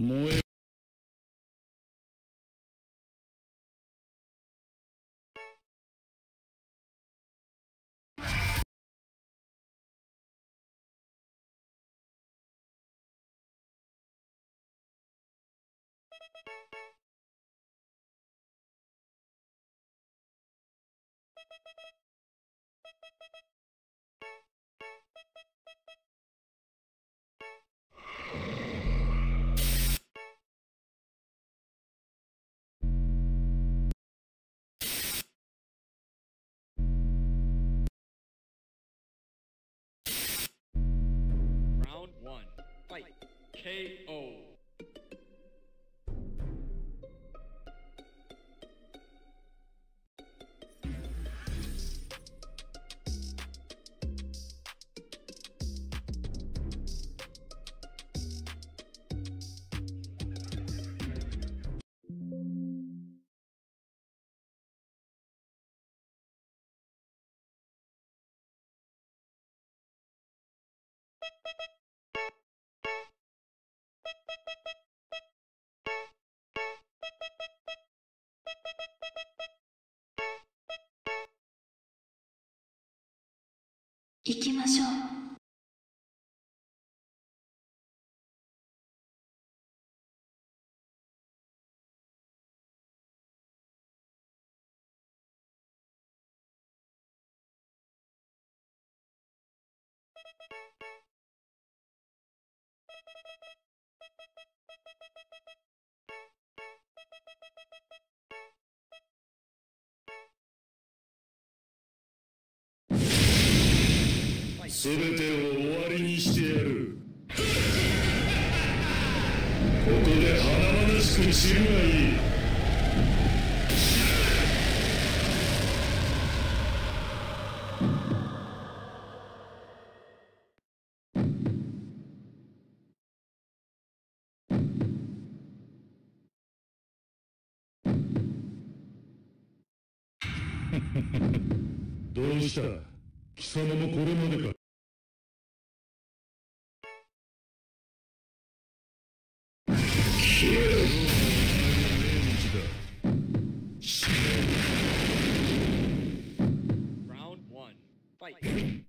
燃え Round one. Fight. KO. 行きましょう。全てを終わりにしてやる。ここで華々しく散るがいい。どうした？貴様もこれまでか消えろ死ね Round one. Fight. 塵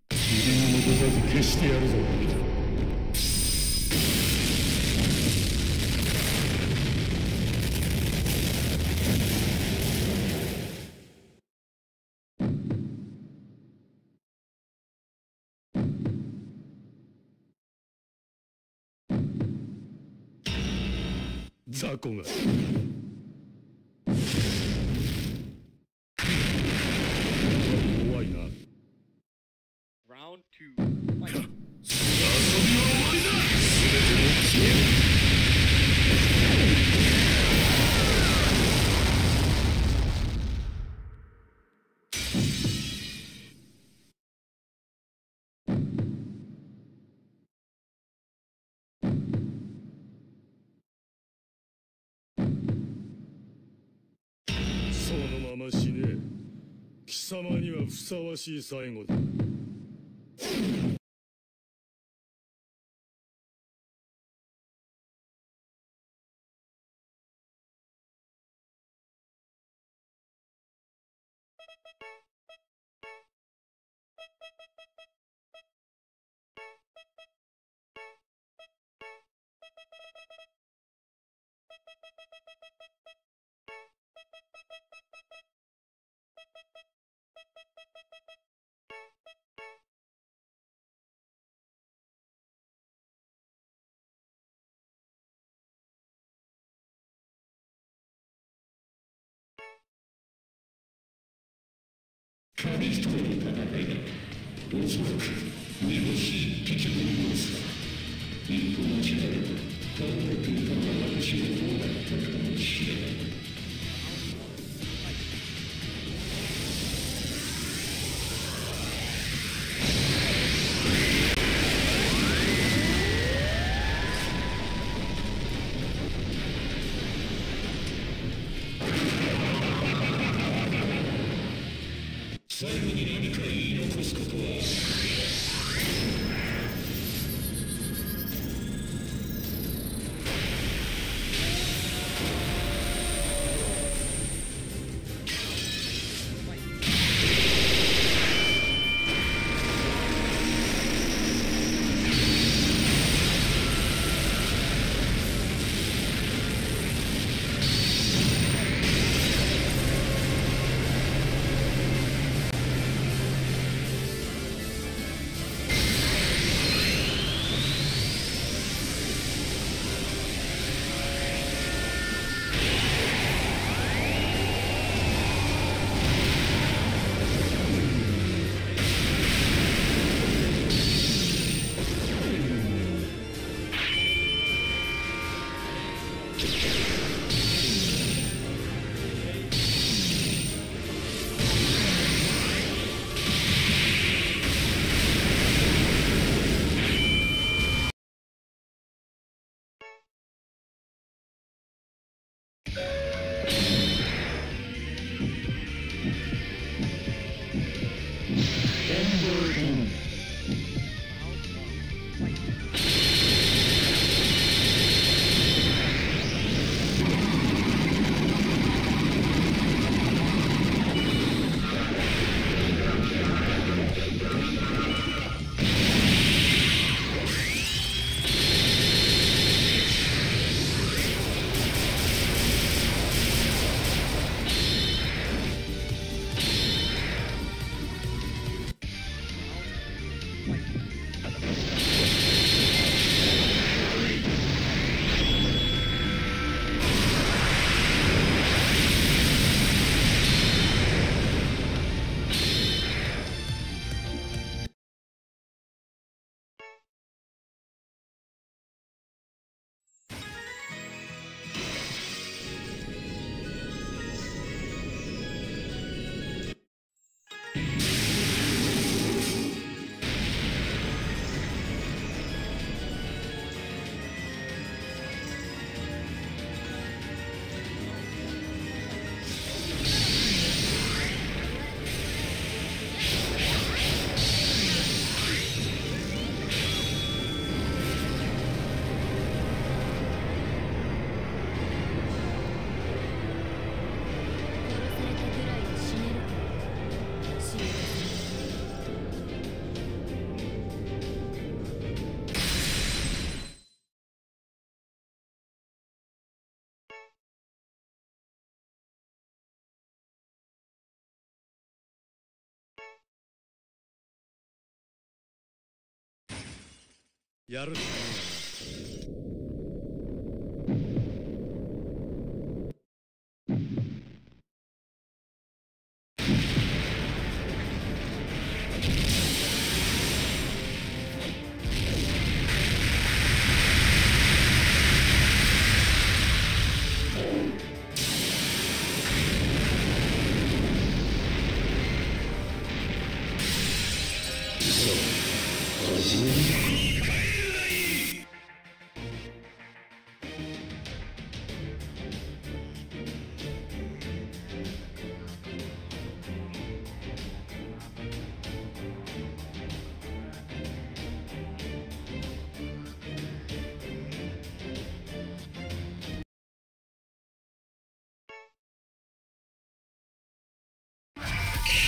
も残さず消してやるぞ雑魚がましね。貴様にはふさわしい最後だ。殺されたぐらいは死ねるか やるしかね殺さ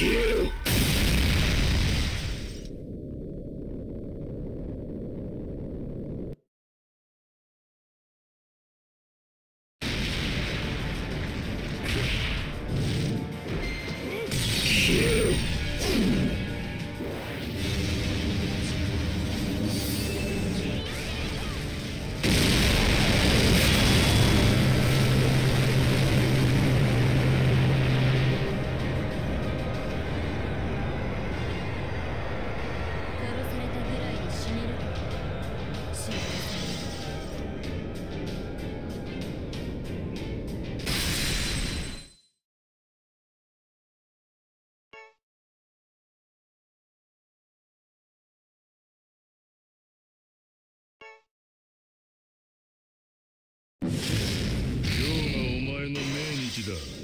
れ今日がお前の命日だ。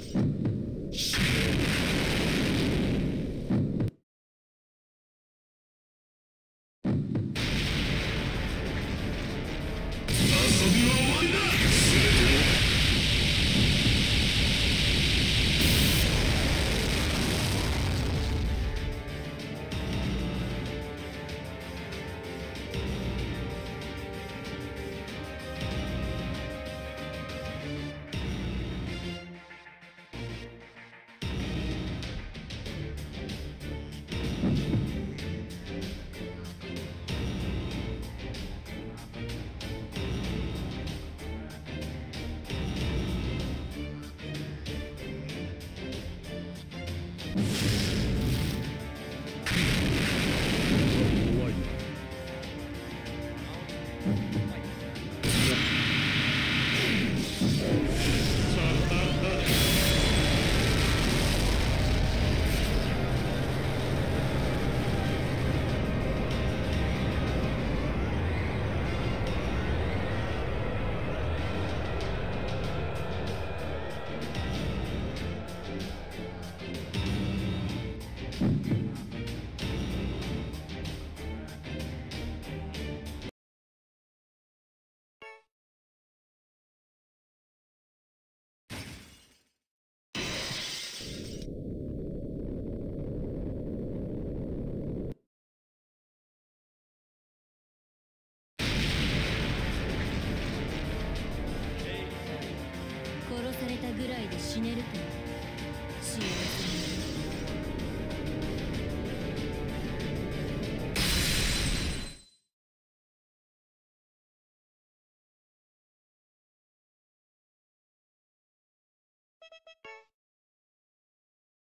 死ね遊びは終わりだ全てを怖いな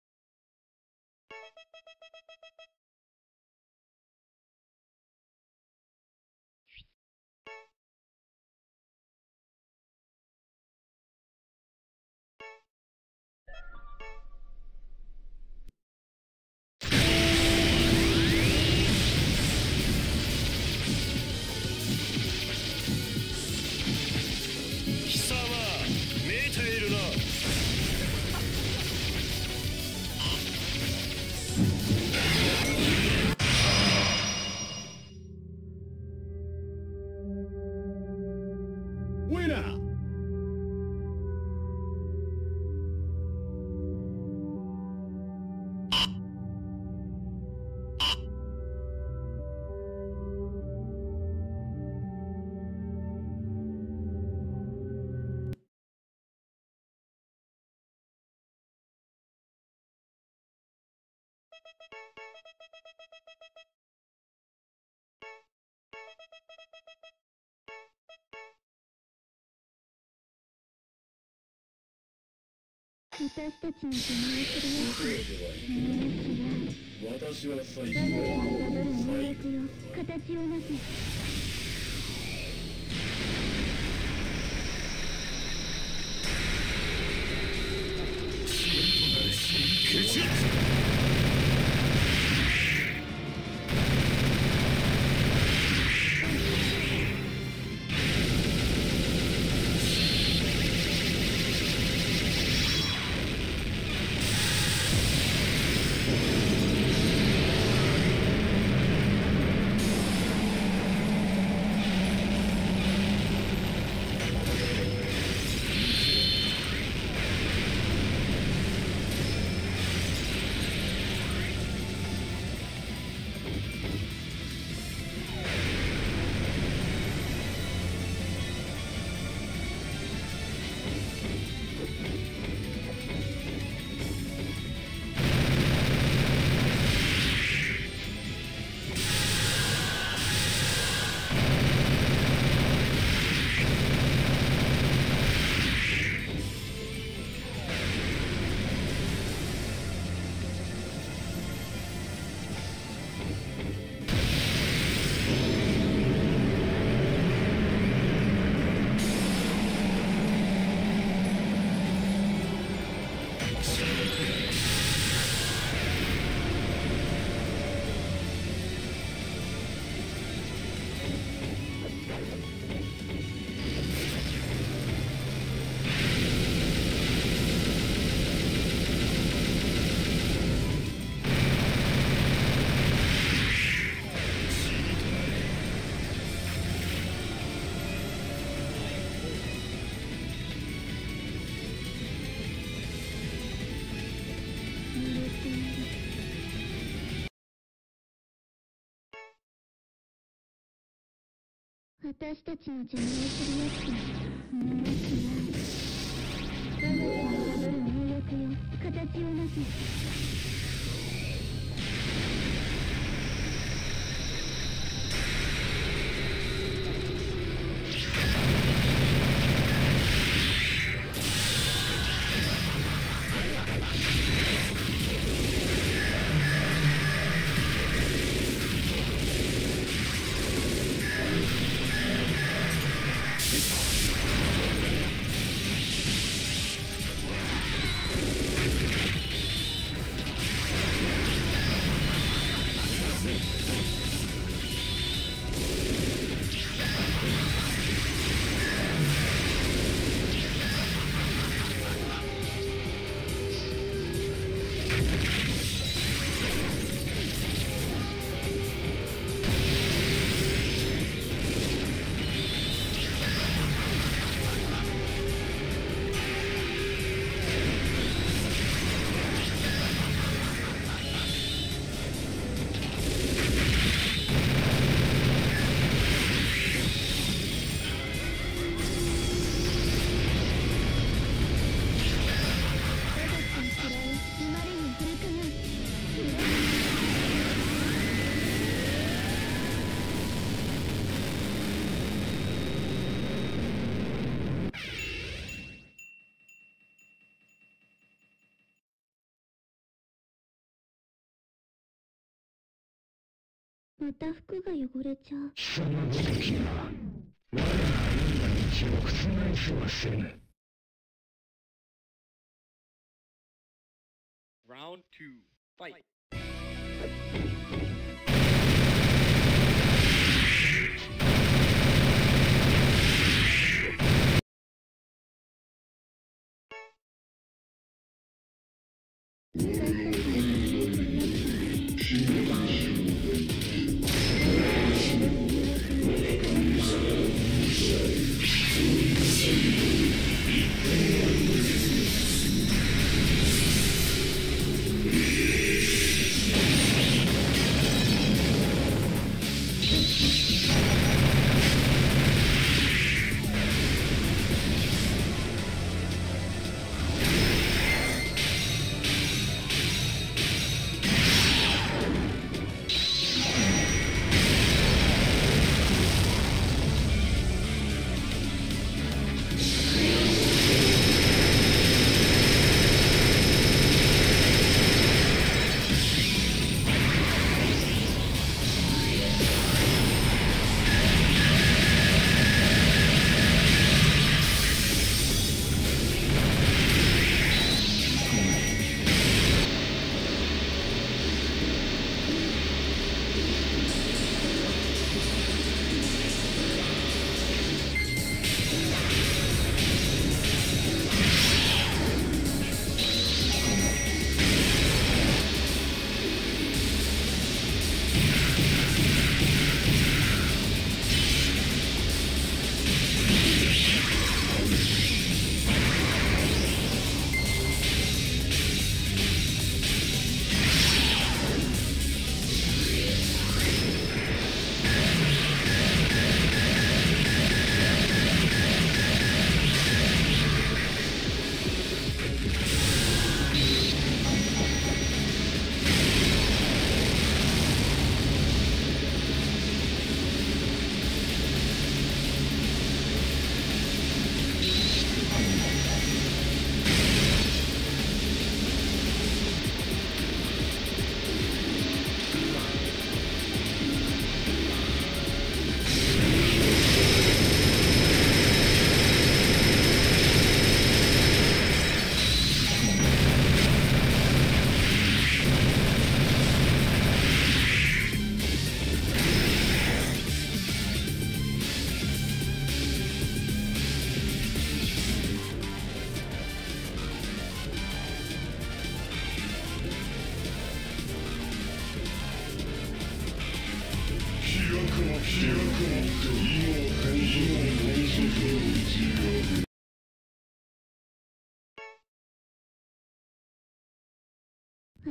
殺されたぐらいで死ねると幸せに貴様見ているなウィナー私たちの手前するやつのやは私は誰かがダブの形をなせ決私たちの邪魔をする奴はみんない我が子を破る能力よ形をなせまた服が汚れちゃうその動きは我が歩んだ道を覆すはせぬ Round two. Fight.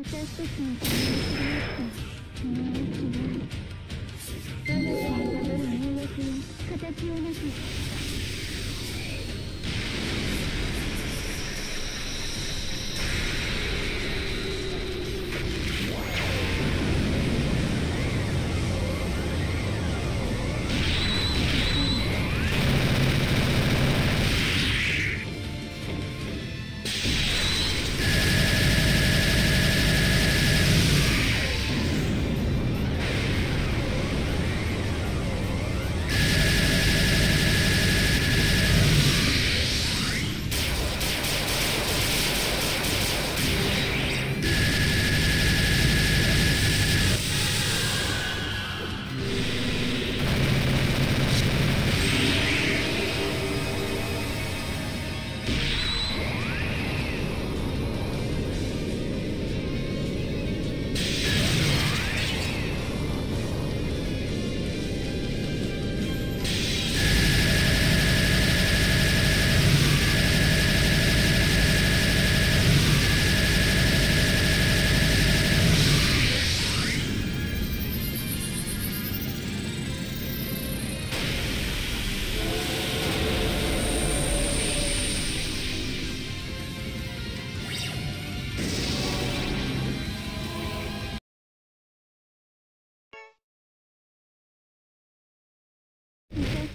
私たちのためにするやつはみんな違う我が子に宿る入浴よ形をなし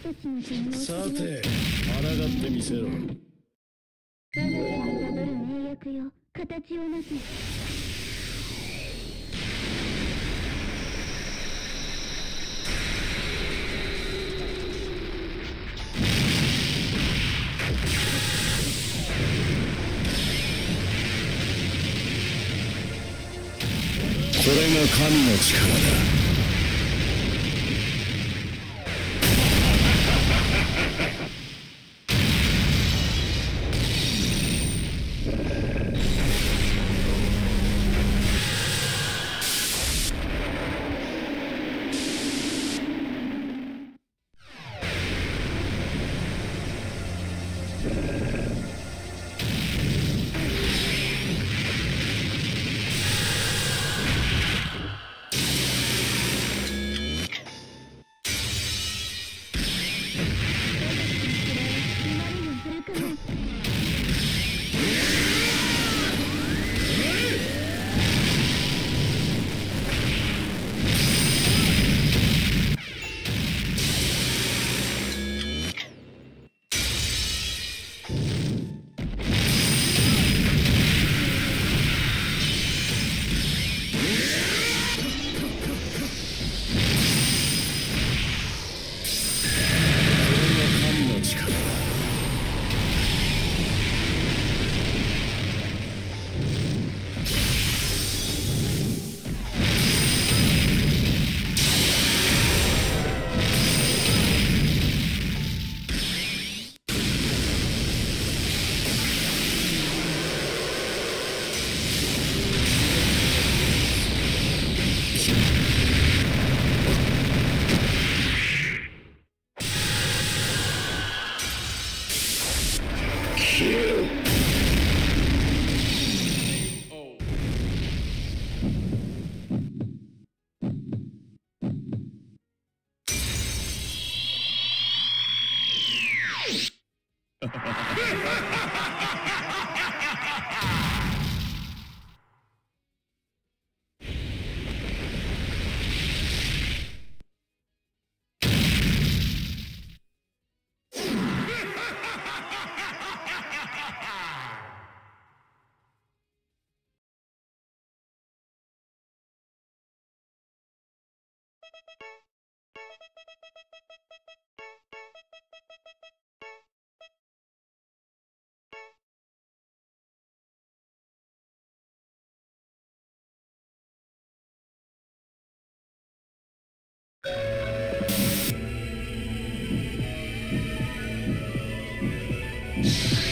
さるて抗ってみせろ。我が子に宿る名役よ。形をなきこれが神の力だ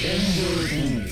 Endless.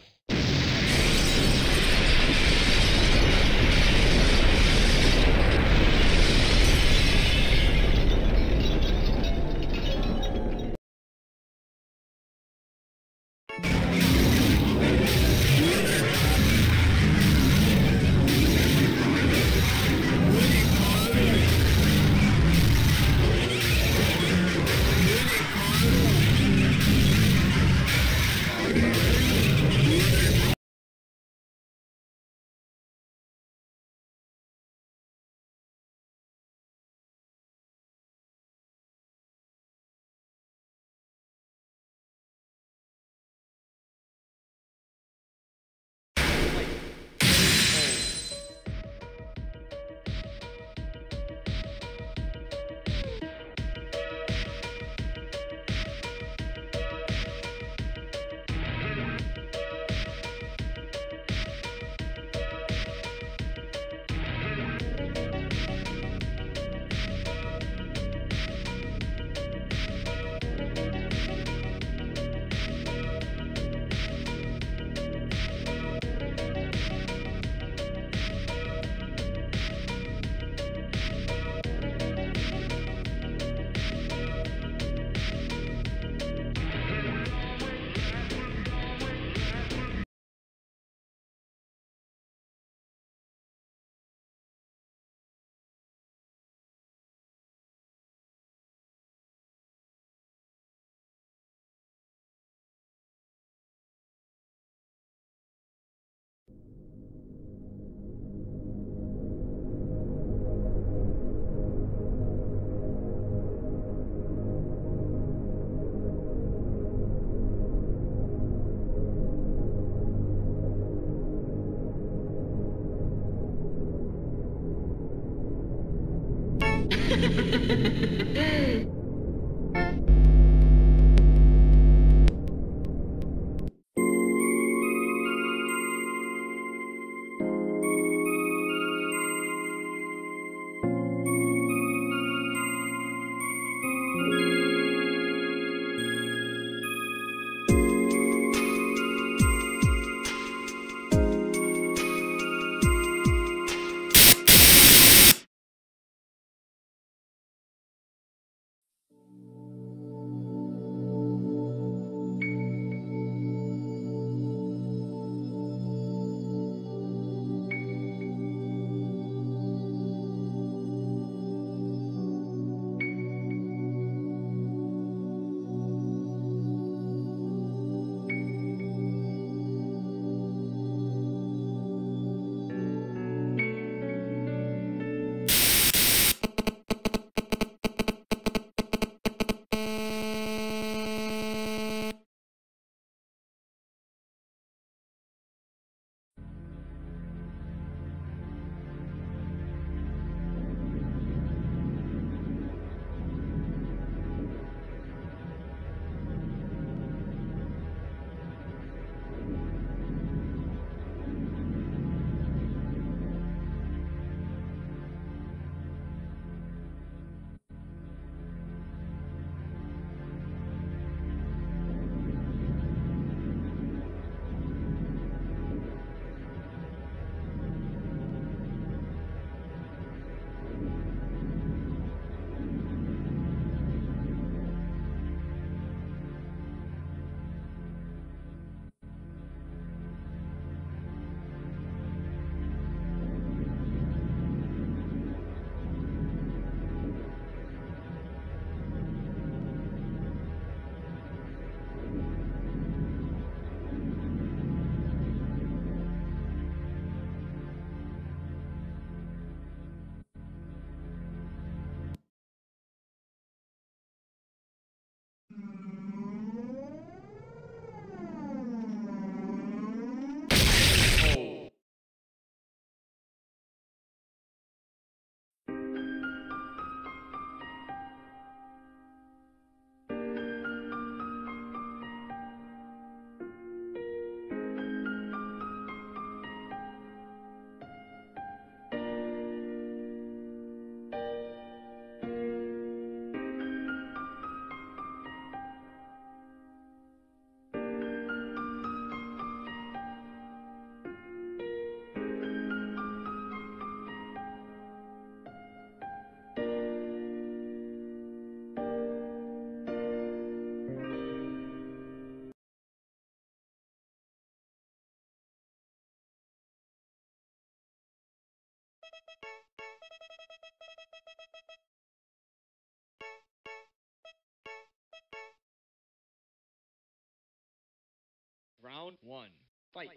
Round one. Fight.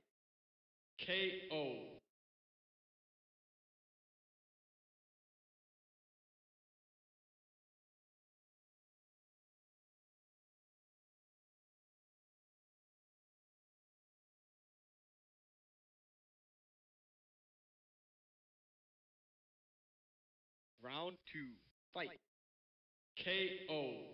KO. Round two. Fight. KO.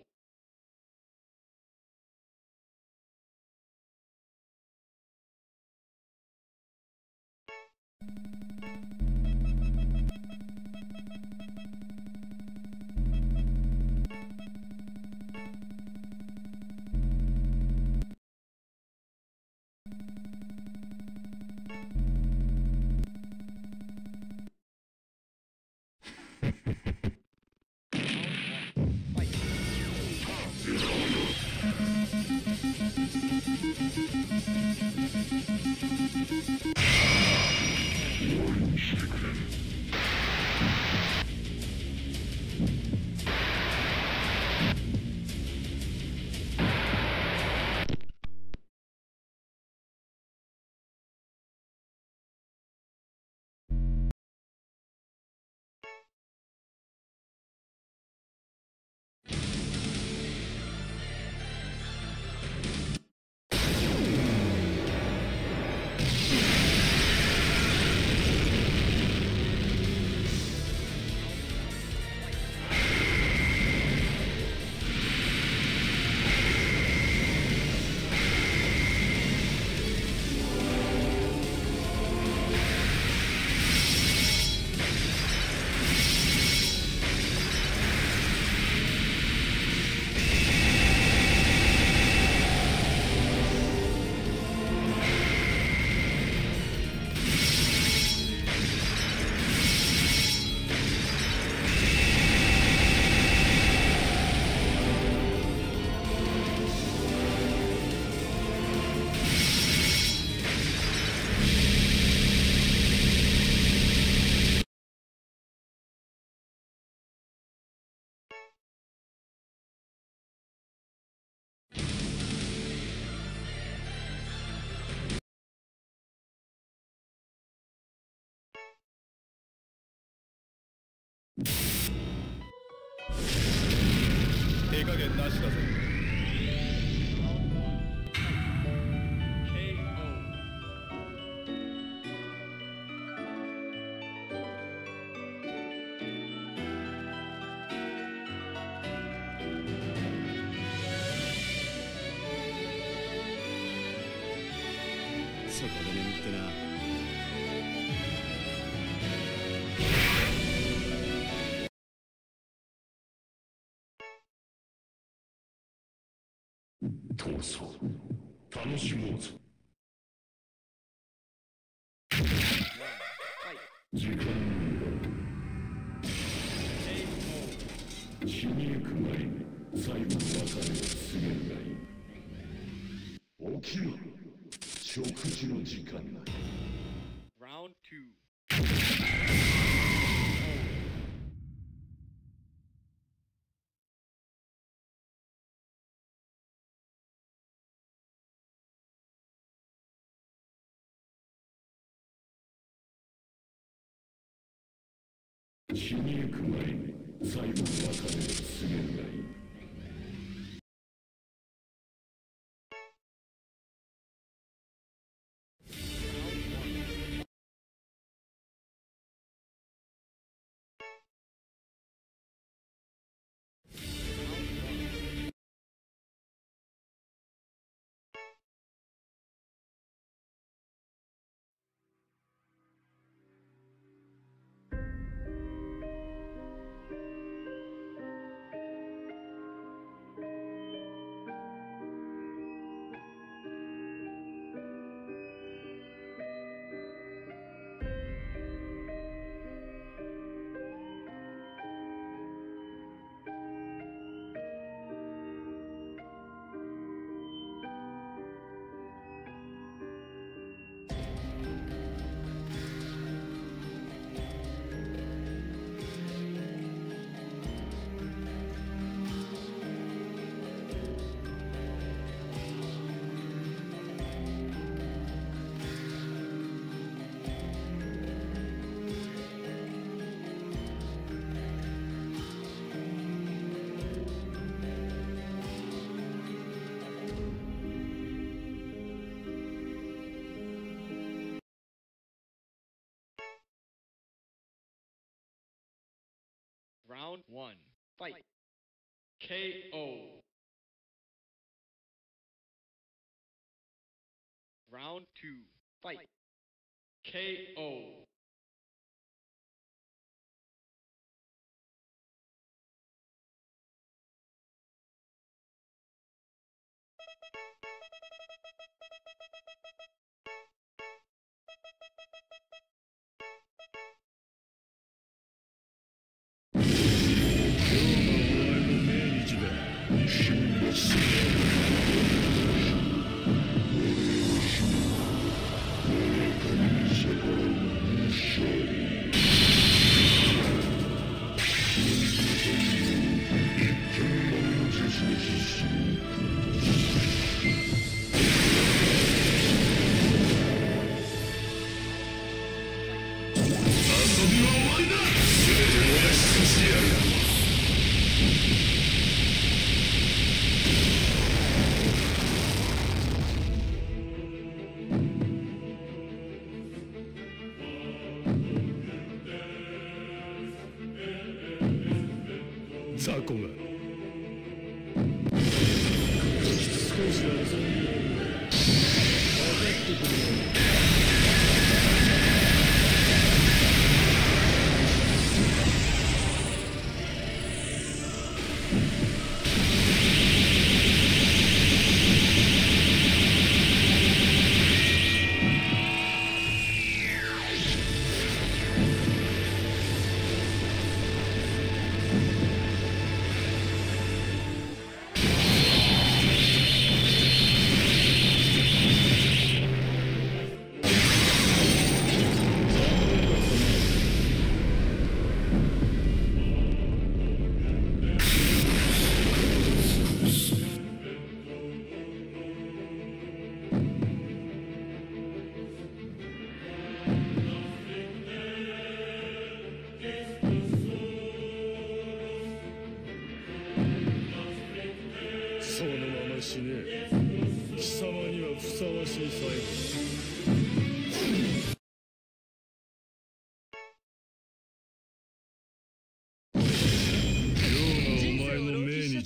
手加減なしだぜ。闘争楽しもうぞ時間死にゆく前に最後の別れを告げるがいい。起きろ。食事の時間だ。死にゆく前に最後の別れを告げるがいい。Round one. Fight. KO.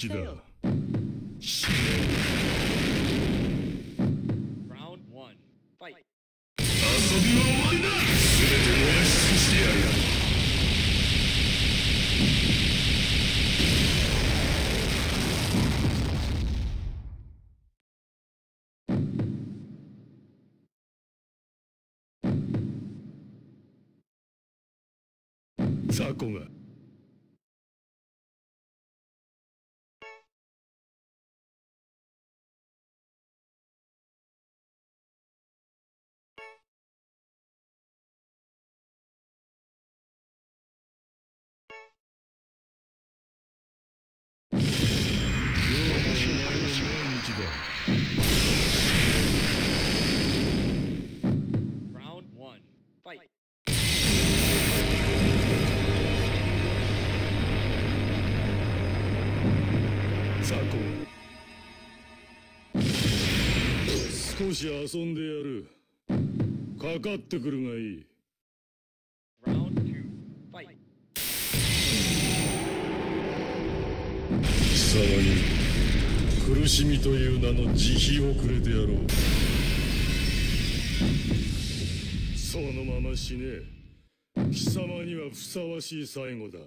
の命日だ死ね Round one. Fight. 遊びは終わりだ全て燃やし尽くしてやるよ雑魚がよ。少し遊んでやる。かかってくるがいい。貴様に。苦しみという名の慈悲をくれてやろう。そのまま死ね。貴様にはふさわしい最後だ。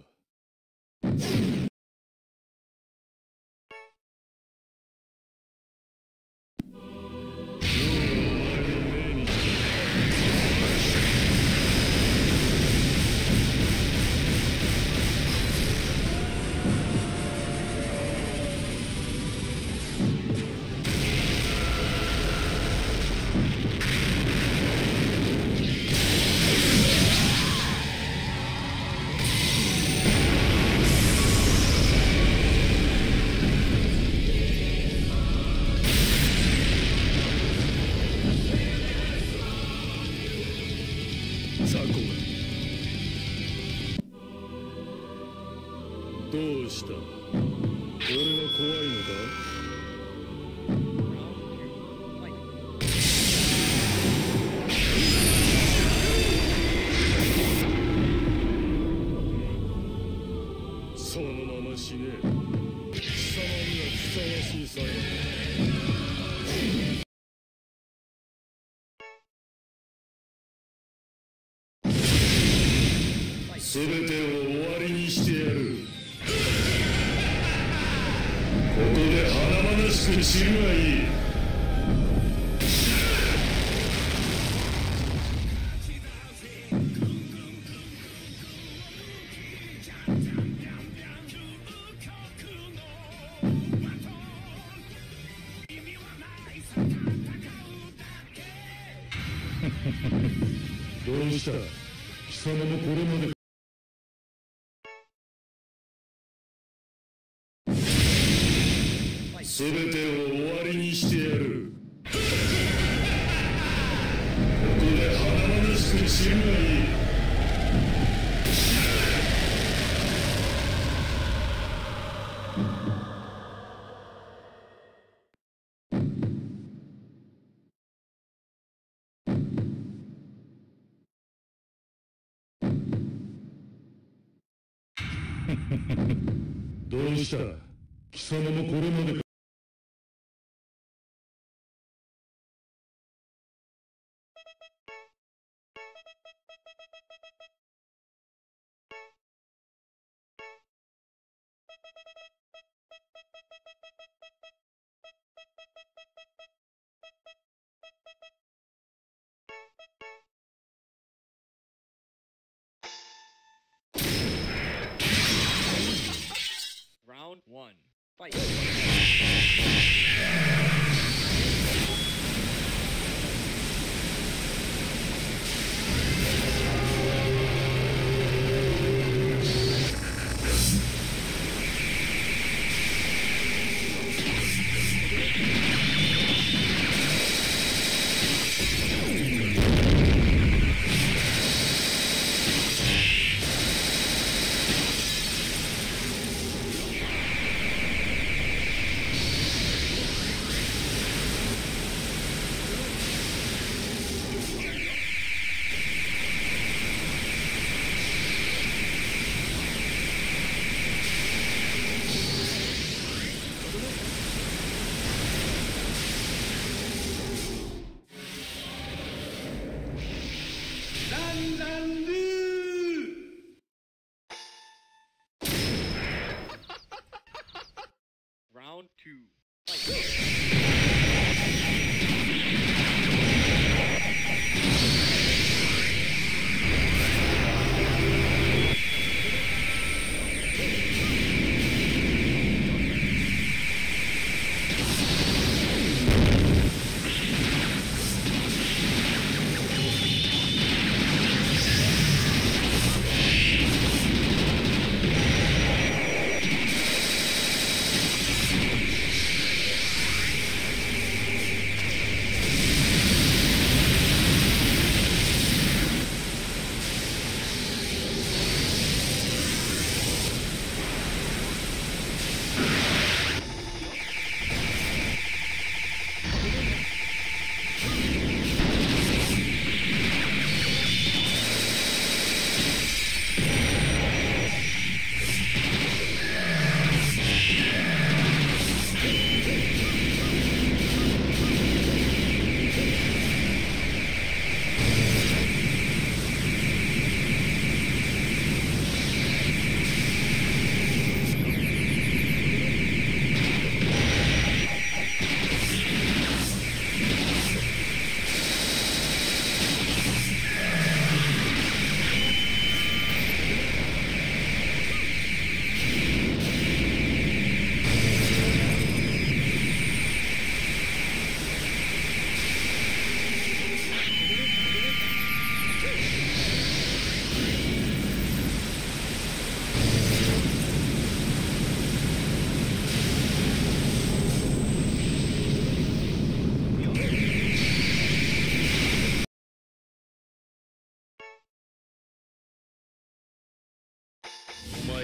全てを終わりにしてやる。ここで華々しく散るがいい。どうした？貴様もこれまでか。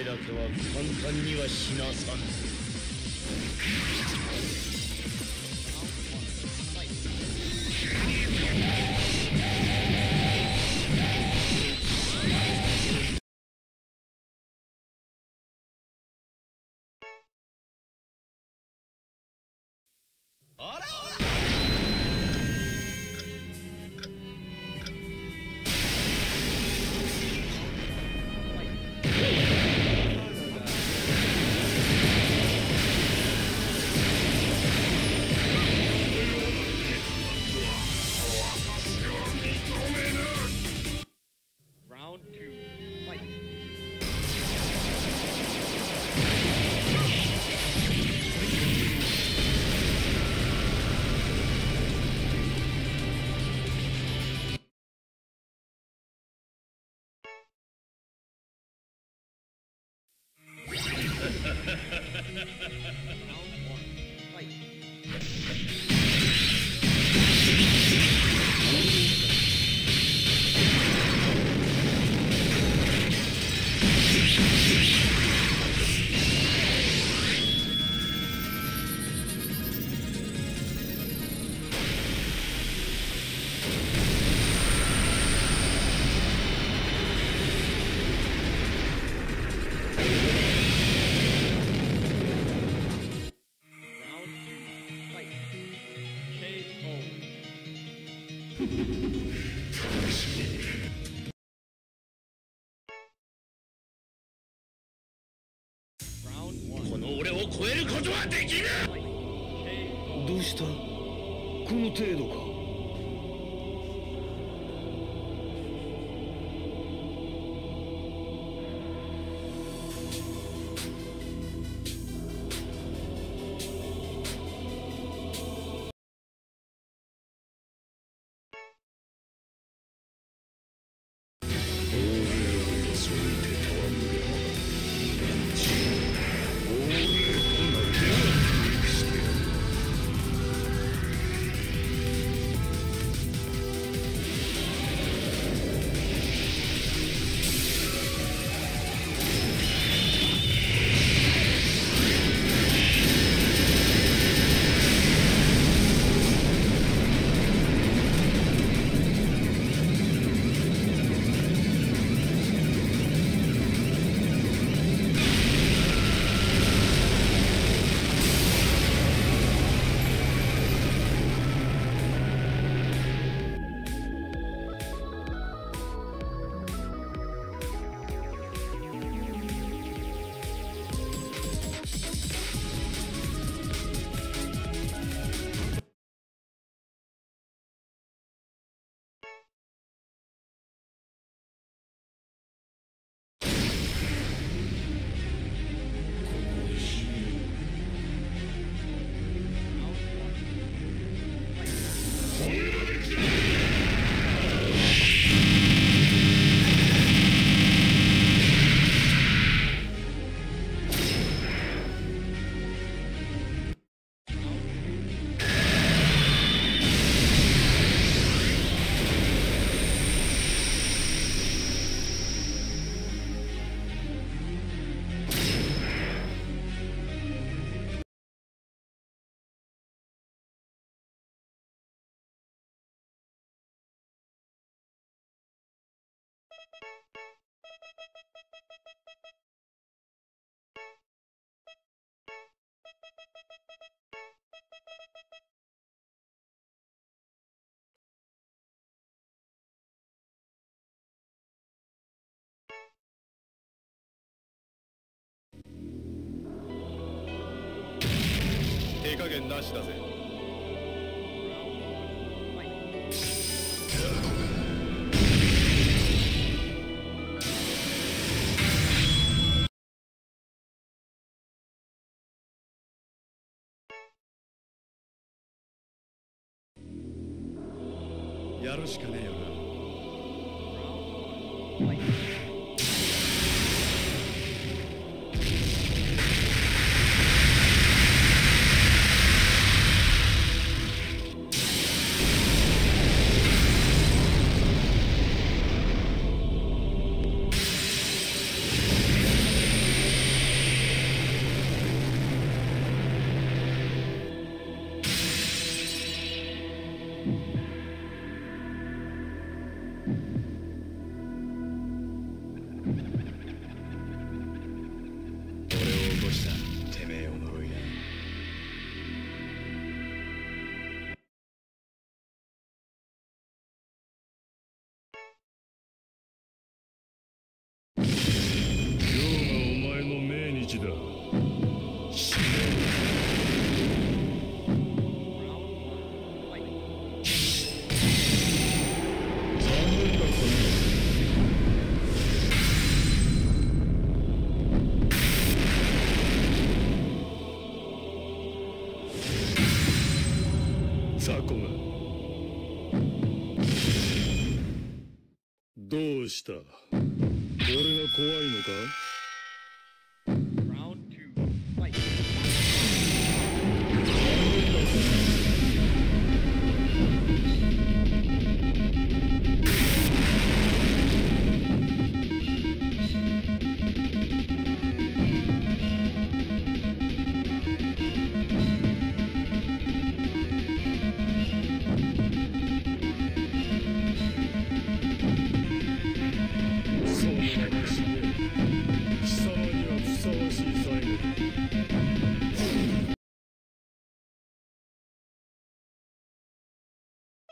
お前らとは簡単には死なさ超えることはできるどうした？この程度か。手加減なしだぜ。やるどうした？俺が怖いのか？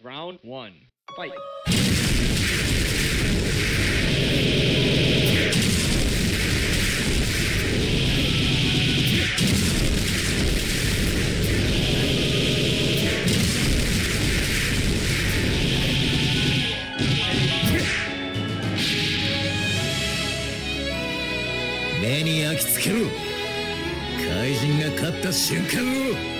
Round one. Fight. に焼き付けろ。怪人が勝った瞬間を。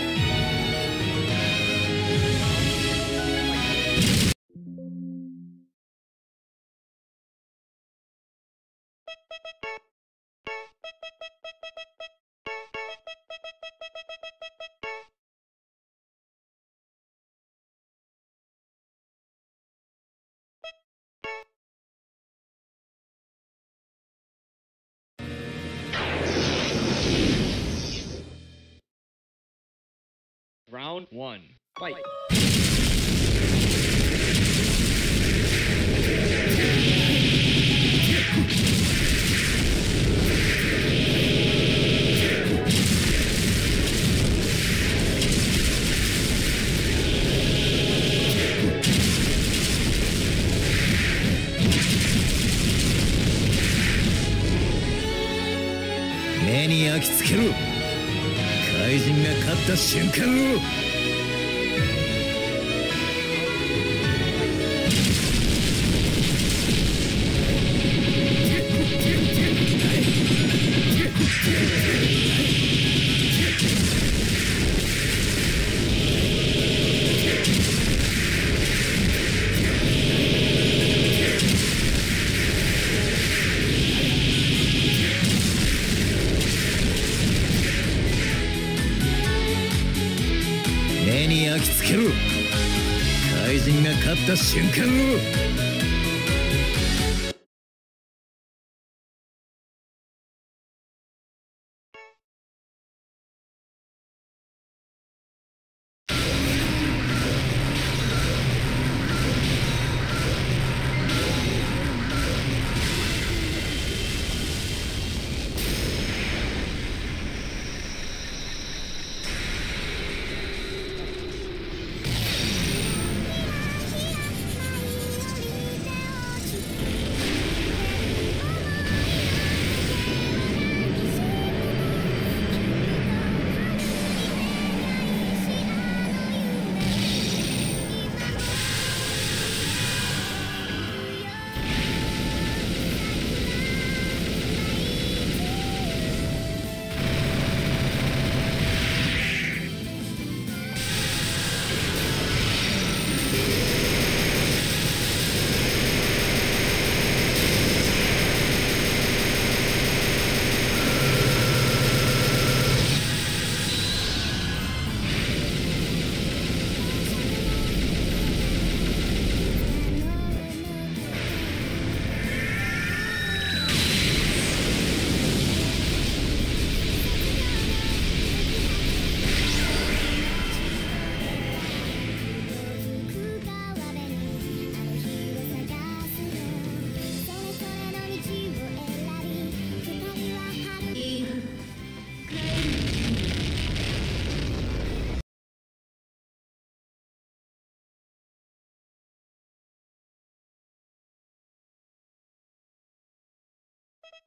Round one. Fight. 目に焼き付けろ怪人が勝った瞬間を瞬間を「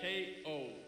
KO.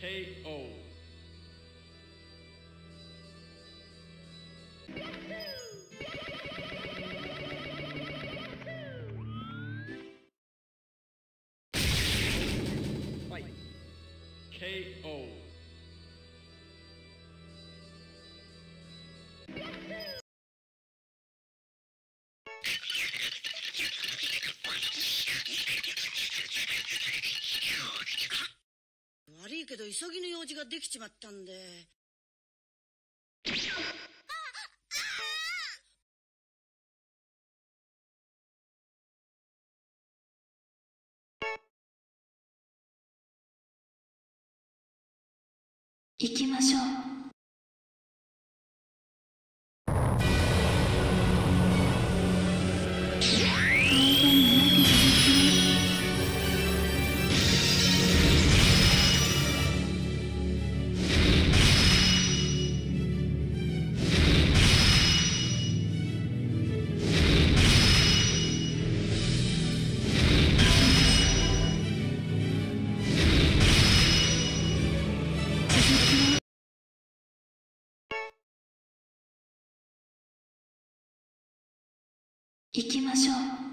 KO. KO. 悪いけど急ぎの用事ができちまったんで。行きましょう行きましょう。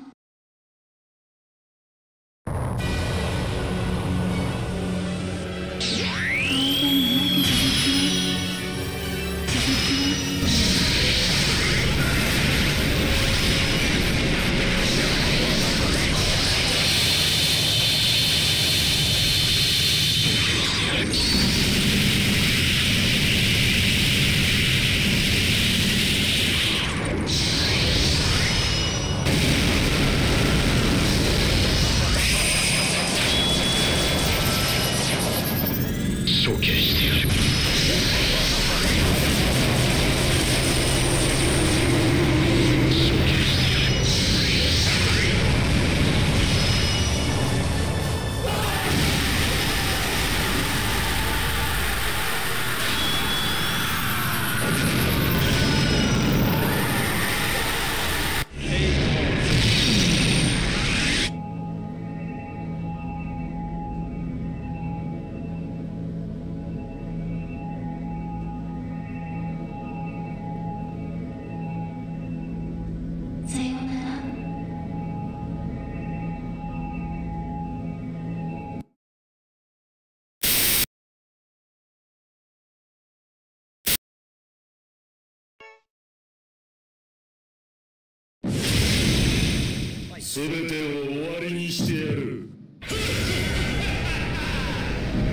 全てを終わりにしてやる。こ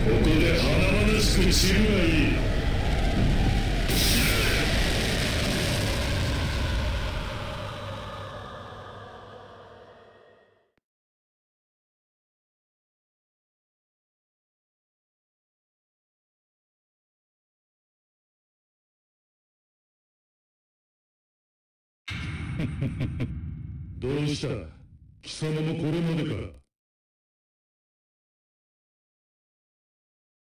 こで華々しく散るがいい。どうした？貴様もこれまでか